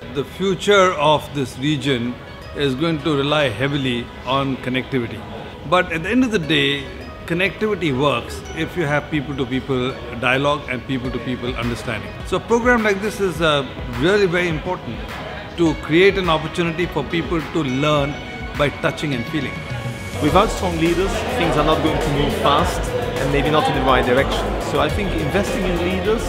The future of this region is going to rely heavily on connectivity. But at the end of the day, connectivity works if you have people to people dialogue and people to people understanding. So a program like this is uh, really very important to create an opportunity for people to learn by touching and feeling. Without strong leaders, things are not going to move fast and maybe not in the right direction. So I think investing in leaders,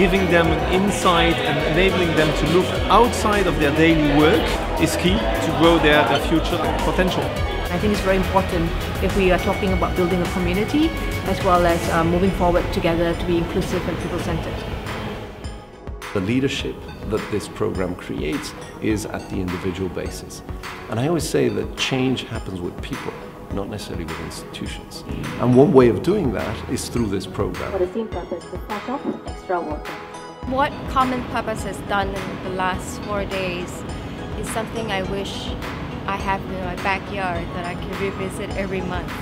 giving them an insight and enabling them to look outside of their daily work is key to grow their, their future potential. I think it's very important if we are talking about building a community as well as uh, moving forward together to be inclusive and people-centered. The leadership that this program creates is at the individual basis. And I always say that change happens with people, not necessarily with institutions. Mm. And one way of doing that is through this program. For the same purpose, to flush off extra water. What Common Purpose has done in the last four days is something I wish I have in my backyard that I can revisit every month.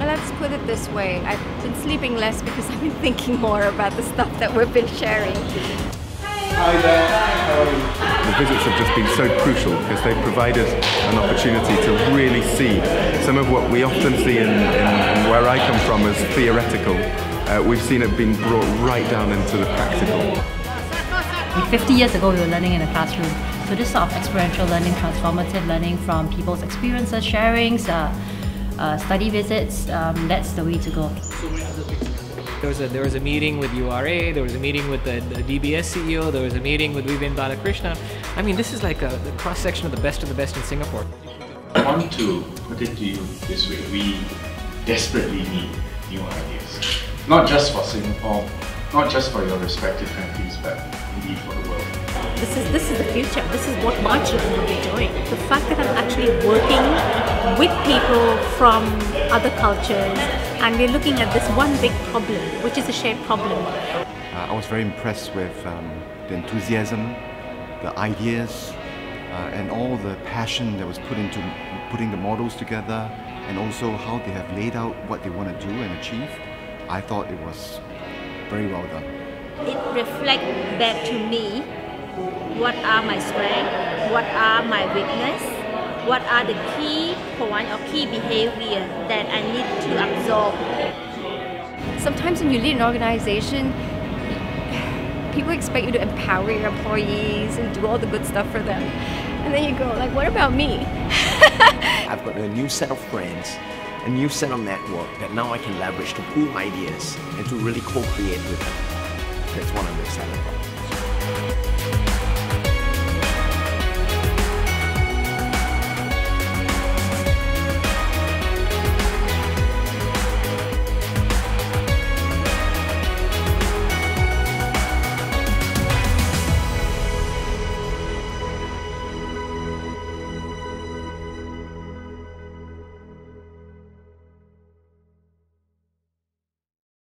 And let's put it this way, I've been sleeping less because I've been thinking more about the stuff that we've been sharing. Hi there. How are you? The visits have just been so crucial because they've provided an opportunity to really see some of what we often see in, in where I come from as theoretical. Uh, we've seen it being brought right down into the practical. 50 years ago, we were learning in a classroom. So this sort of experiential learning, transformative learning from people's experiences, sharings, uh, uh, study visits, um, that's the way to go. There was, a, there was a meeting with URA, there was a meeting with the, the DBS CEO, there was a meeting with Vivian Balakrishnan. I mean, this is like a, a cross-section of the best of the best in Singapore. I want to put it to you this way. We desperately need new ideas. Not just for Singapore, not just for your respective countries, but indeed for the world. This is, this is the future. This is what my children will be doing. The fact that I'm actually working with people from other cultures and we're looking at this one big problem, which is a shared problem. Uh, I was very impressed with um, the enthusiasm, the ideas, uh, and all the passion that was put into putting the models together, and also how they have laid out what they want to do and achieve. I thought it was very well done. It reflects back to me what are my strengths, what are my weakness, what are the key point or key behavior that I need to absorb. Sometimes when you lead an organization, people expect you to empower your employees and do all the good stuff for them. And then you go, like, what about me? I've got a new set of friends, a new set of network that now I can leverage to pool ideas and to really co-create with them. That's what I'm excited about.